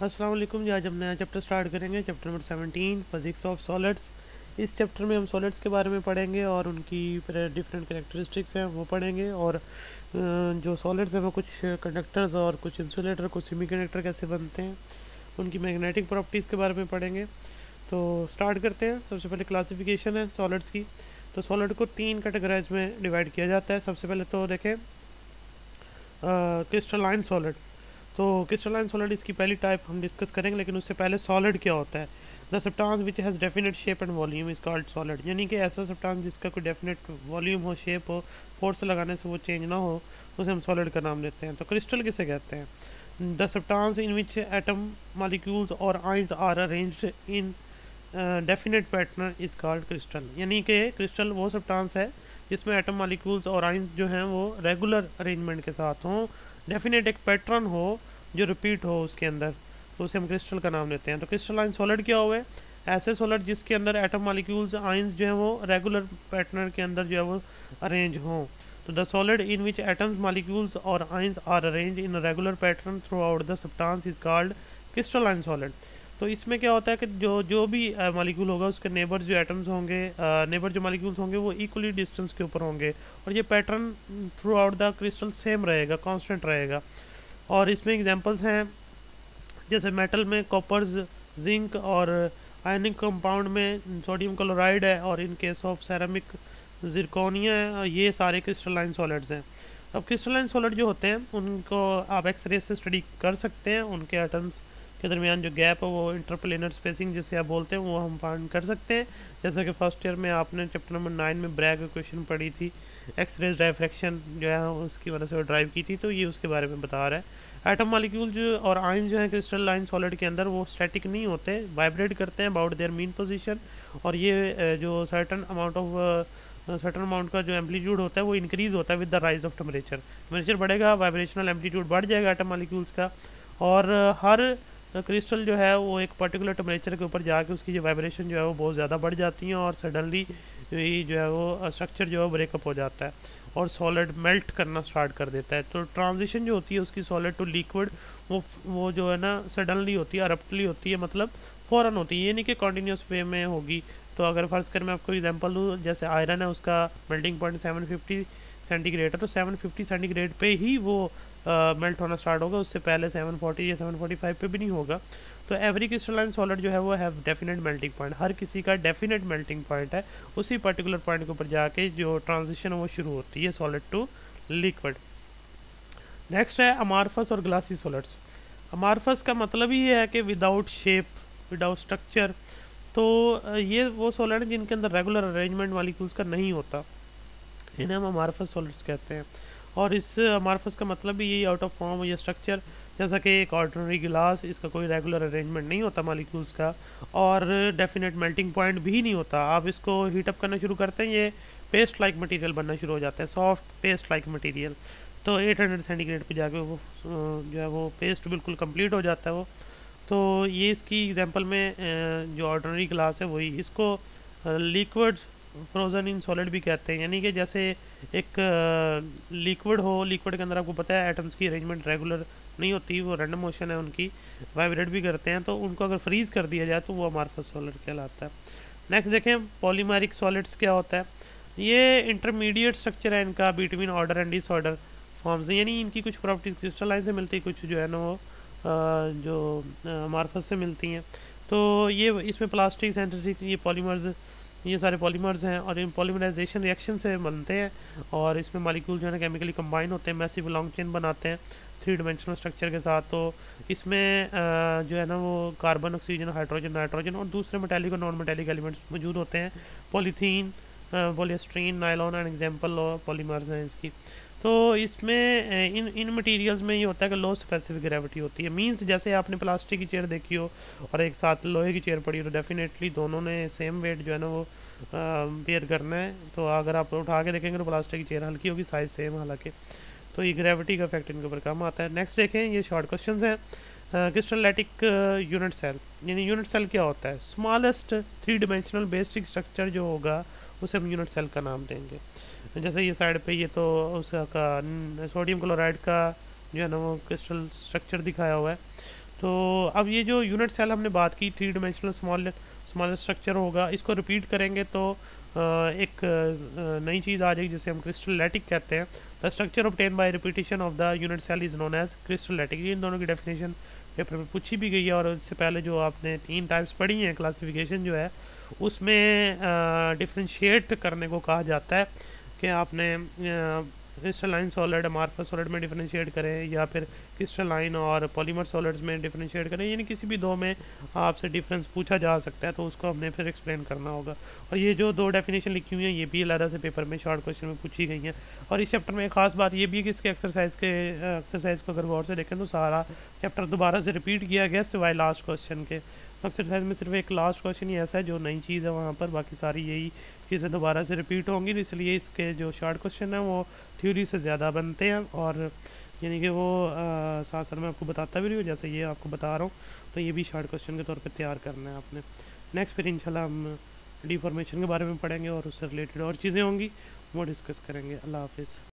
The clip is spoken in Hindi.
वालेकुम जी, आज हम नया चैप्टर स्टार्ट करेंगे। Chapter number seventeen physics of solids इस चैप्टर में हम सॉलिड्स के बारे में पढ़ेंगे और उनकी डिफरेंट करेक्टरिस्टिक्स हैं, वो पढ़ेंगे और जो सॉलिड्स हैं, वो कुछ कंडक्टर्स और कुछ इंसुलेटर कुछ सेमी कंडक्टर कैसे बनते हैं, उनकी मैग्नेटिक प्रॉपर्टीज़ के बारे में पढ़ेंगे। तो स्टार्ट करते हैं। सबसे पहले क्लासिफिकेशन है सॉलिड्स की। तो सॉलिड को तीन कैटेगराइज में डिवाइड किया जाता है। सबसे पहले तो देखें क्रिस्टलाइन सॉलिड तो क्रिस्टलाइन सॉलिड इसकी पहली टाइप हम डिस्कस करेंगे, लेकिन उससे पहले सॉलिड क्या होता है? The substance which has definite shape and volume is called solid यानी कि ऐसा सब्टांस जिसका कोई डेफिनेट वॉल्यूम हो शेप हो फोर्स लगाने से वो चेंज ना हो, उसे हम सॉलिड का नाम देते हैं। तो क्रिस्टल किसे कहते हैं? The substance in which atom molecules और ions are arranged in definite pattern is called crystal यानी कि क्रिस्टल वो सब्टांस है जिसमें एटम मालिक्यूल्स और आइंस जो हैं वो रेगुलर अरेंजमेंट के साथ हों डेफिनेट एक पैटर्न हो जो रिपीट हो उसके अंदर तो उसे हम क्रिस्टल का नाम देते हैं। तो क्रिस्टल क्रिस्टलाइन सॉलिड क्या हुआ है ऐसे सॉलिड जिसके अंदर एटम मालिक्यूल्स आइंस जो है वो रेगुलर पैटर्न के अंदर जो है वो अरेंज हों। तो the solid in which atoms molecules और ions are arrange in regular pattern throughout the substance is called crystalline solid तो इसमें क्या होता है कि जो जो भी मालिक्यूल होगा, उसके नेबर जो एटम्स होंगे नेबर जो मालिक्यूल्स होंगे, वो इक्वली डिस्टेंस के ऊपर होंगे। और ये pattern throughout the crystal same रहेगा कांस्टेंट रहेगा। और इसमें एग्जांपल्स हैं, जैसे मेटल में कॉपर्स जिंक और आयनिक कंपाउंड में सोडियम क्लोराइड है, और in case of ceramic zirconia है ये सारे क्रिस्टलाइन सॉलिड्स हैं। अब क्रिस्टलाइन सॉलिड जो होते हैं, उनको आप एक्सरे से स्टडी कर सकते हैं, उनके एटम्स के दरमियान जो गैप है वो इंटरप्लेनर स्पेसिंग जिसे आप बोलते हैं, वो हम फाइंड कर सकते हैं। जैसा कि फ़र्स्ट ईयर में आपने चैप्टर नंबर नाइन में ब्रैग क्वेश्चन पढ़ी थी एक्सरेज डायफ्रैक्शन जो है, उसकी वजह से ड्राइव की थी तो ये उसके बारे में बता रहा है। एटम मालिक्यूल जो और आइन जो है क्रिस्टल लाइन सॉलिड के अंदर, वो स्टैटिक नहीं होते वाइब्रेट करते हैं अबाउट देयर मीन पोजिशन और ये जो certain amount of certain amount का जो एम्पलीट्यूड होता है, वो इंक्रीज़ होता है with the rise of temperature temperature बढ़ेगा वाइब्रेशनल एम्पलीट्यूड बढ़ जाएगा एटम मालिक्यूल्स का और हर तो क्रिस्टल जो है वो एक पर्टिकुलर टेम्परेचर के ऊपर जाके उसकी जो वाइब्रेशन जो है वो बहुत ज़्यादा बढ़ जाती है और सडनली जो है वो स्ट्रक्चर जो है ब्रेकअप हो जाता है और सॉलिड मेल्ट करना स्टार्ट कर देता है। तो ट्रांजिशन जो होती है उसकी सॉलिड टू लिक्विड वो वो जो है ना सडनली होती है अरप्टली होती है मतलब फ़ौरन होती है। ये नहीं कि कॉन्टीन्यूस वे में होगी। तो अगर फ़र्ज़ कर मैं आपको एग्जांपल दूँ, जैसे आयरन है उसका मेल्टिंग पॉइंट 750 सेंटीग्रेड है तो 750 सेंटीग्रेड पे ही वो मेल्ट होना स्टार्ट होगा, उससे पहले 740 या 745 पे भी नहीं होगा। तो एवरी क्रिस्टलाइन सॉलिड जो है, वो हैव डेफिनेट मेल्टिंग पॉइंट हर किसी का डेफिनेट मेल्टिंग पॉइंट है, उसी पर्टिकुलर पॉइंट के ऊपर जाके जो ट्रांजिशन है, वो शुरू होती है सॉलिड टू लिक्विड नेक्स्ट है अमारफस और ग्लासी सॉलिड्स अमारफस का मतलब ही है कि विदाउट शेप विदाउट स्ट्रक्चर तो ये वो सॉलिड जिनके अंदर रेगुलर अरेंजमेंट वाली का नहीं होता, इन्हें हम अमारफस सॉलिड्स कहते हैं। और इस मार्फस का मतलब भी यही आउट ऑफ़ फॉर्म या स्ट्रक्चर जैसा कि एक ऑर्डनरी गिलास इसका कोई रेगुलर अरेंजमेंट नहीं होता मालिक्यूल्स का, और डेफिनेट मेल्टिंग पॉइंट भी नहीं होता। आप इसको हीटअप करना शुरू करते हैं, ये पेस्ट लाइक मटेरियल बनना शुरू हो जाता है सॉफ्ट पेस्ट लाइक मटेरियल तो 800 सेंटीग्रेड पे जाके वो जो है वो पेस्ट बिल्कुल कंप्लीट हो जाता है वो। तो ये इसकी एग्जांपल में जो ऑर्डनरी ग्लास है, वही इसको लिक्विड फ्रोज़न इन सॉलिड भी कहते हैं। यानी कि जैसे एक लिक्विड हो लिक्विड के अंदर आपको पता है एटम्स की अरेंजमेंट रेगुलर नहीं होती, वो रैंडम मोशन है उनकी वाइब्रेट भी करते हैं तो उनको अगर फ्रीज़ कर दिया जाए तो वो अमारफस सॉलिड कहलाता है। नेक्स्ट देखें पॉलीमेरिक सॉलिड्स क्या होता है? ये इंटरमीडिएट स्ट्रक्चर है इनका between order and disorder forms यानी इनकी कुछ प्रॉपर्टीज़ क्रिस्टलाइन से मिलती है, कुछ जो है ना वो जो मार्फस से मिलती हैं। तो ये, इसमें प्लास्टिक सेंटेटिक ये पॉलीमर्स ये सारे पॉलीमर्स हैं और इन पॉलीमराइजेशन रिएक्शन से बनते हैं और इसमें मालिक्यूल जो है ना केमिकली कम्बाइन होते हैं मैसिव लॉन्ग चेन बनाते हैं थ्री डिमेंशनल स्ट्रक्चर के साथ। तो इसमें जो है ना वो कार्बन ऑक्सीजन हाइड्रोजन नाइट्रोजन और दूसरे मेटेलिक और नॉन मेटेलिक एलिमेंट्स मौजूद होते हैं। Polythene polystyrene nylon and example polymers हैं इसकी। तो इसमें इन इन मटेरियल्स में ये होता है कि लो स्पेसिफिक ग्रेविटी होती है। मींस जैसे आपने प्लास्टिक की चेयर देखी हो और एक साथ लोहे की चेयर पड़ी हो तो डेफिनेटली दोनों ने सेम वेट जो है ना वो पेयर करना है। तो अगर आप उठा के देखेंगे तो प्लास्टिक की चेयर हल्की होगी साइज़ सेम हालाँकि। तो ये ग्रेविटी का इफ़ेक्ट इनके ऊपर कम आता है। नेक्स्ट देखें, ये शॉर्ट क्वेश्चन हैं। क्रिस्टलैटिक यूनिट सेल यानी यूनिट सेल क्या होता है? Smallest three dimensional basic structure जो होगा उसे हम यूनिट सेल का नाम देंगे। जैसे ये साइड पे ये तो उसका सोडियम क्लोराइड का जो है ना वो क्रिस्टल स्ट्रक्चर दिखाया हुआ है। तो अब ये जो यूनिट सेल हमने बात की three dimensional small small structure होगा, इसको रिपीट करेंगे तो एक नई चीज़ आ जाएगी जिसे हम क्रिस्टलैटिक कहते हैं। The structure obtained by repetition of the unit cell is known as crystal lattice इन दोनों की डेफिनेशन पेपर में पूछी भी गई है और उससे पहले जो आपने तीन टाइप्स पढ़ी हैं क्लासिफिकेशन जो है उसमें डिफ्रेंशिएट करने को कहा जाता है कि आपने क्रिस्टलाइन सॉलिड अमार्फस सॉलिड में डिफ्रेंशिएट करें या फिर क्रिस्टलाइन और पॉलीमर सॉलिड्स में डिफ्रेंशिएट करें। यानी किसी भी दो में आपसे डिफरेंस पूछा जा सकता है तो उसको हमने फिर एक्सप्लेन करना होगा। और ये जो दो डेफिनेशन लिखी हुई हैं, ये भी अलहदा से पेपर में शॉर्ट क्वेश्चन में पूछी गई हैं। और इस चैप्टर में एक खास बात ये भी है कि इसके एक्सरसाइज के एक्सरसाइज को अगर गौर से देखें तो सारा चैप्टर दोबारा से रिपीट किया गया सिवाय लास्ट क्वेश्चन के। एक्सरसाइज में सिर्फ़ एक लास्ट क्वेश्चन ही ऐसा है, जो नई चीज़ है वहाँ पर, बाकी सारी यही चीज़ें दोबारा से रिपीट होंगी इसलिए इसके जो शॉर्ट क्वेश्चन हैं, वो थ्योरी से ज़्यादा बनते हैं, और यानी कि वो साथ साथ मैं आपको बताता भी नहीं हूँ, जैसे ये आपको बता रहा हूँ तो ये भी शार्ट क्वेश्चन के तौर पर तैयार करना है आपने। नेक्स्ट फिर इंशाल्लाह हम डिफॉर्मेशन के बारे में पढ़ेंगे, और उससे रिलेटेड और चीज़ें होंगी, वो डिस्कस करेंगे। अल्लाह हाफिज़।